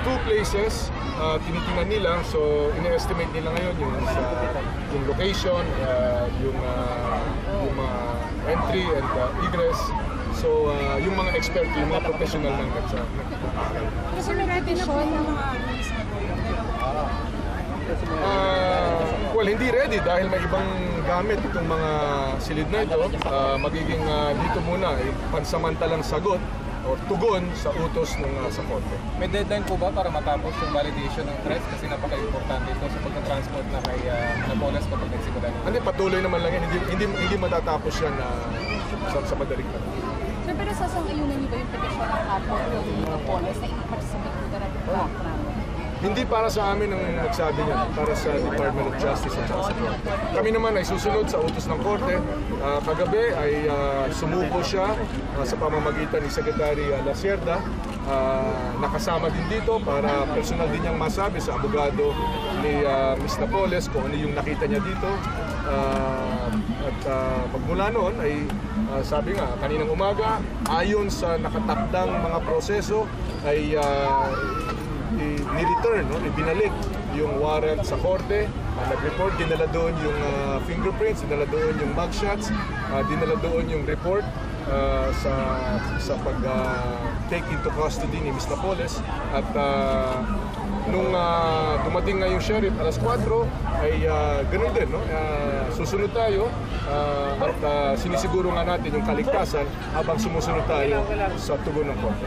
two places uh, tinitingnan nila. So, ina-estimate nila ngayon yung, sa, yung location, uh, yung, uh, yung mga entry and uh, egress. So, uh, yung mga expert, yung mga professional ng nagsa. Kasi may revision ng mga Uh, well, hindi ready dahil may ibang gamit itong mga silid na ito. Uh, magiging uh, dito muna, eh, pansamantalang sagot o tugon sa utos ng uh, sa korte. May deadline po ba para matapos yung validation ng threats kasi napaka-importante ito sa pagka-transport na kay uh, Napoles kapag nagsimula nito? Hindi, patuloy naman lang yan. Hindi, hindi, hindi matatapos yan uh, sa, sa madaling panahon. Sir, pero sasang-ayunan niyo ba yung petisyon ng Napoles na talaga ng background? Hindi para sa amin ang nagsabi niya, para sa Department of Justice at sa Korte. Kami naman ay susunod sa utos ng Korte. Ah, kagabi ay ah, sumuko siya ah, sa pamamagitan ni Secretary uh, Lacerda. Ah, nakasama din dito para personal din niyang masabi sa abogado ni ah, Ms. Napoles kung ano yung nakita niya dito. Ah, at ah, magmula noon ay ah, sabi nga kaninang umaga ayon sa nakatakdang mga proseso ay i- ni-return, no? ibinalik yung warrant sa korte. Uh, nag-report, dinala doon yung ah, fingerprints, dinala doon yung mugshots, uh, dinala doon yung report ah, sa sa pag ah, take into custody ni Ms. Napoles at ah, nung ah, dumating nga yung sheriff alas 4 ay ah, ganun din no Ah, susunod tayo ah, at ah, sinisiguro nga natin yung kaligtasan habang sumusunod tayo sa tugon ng korte.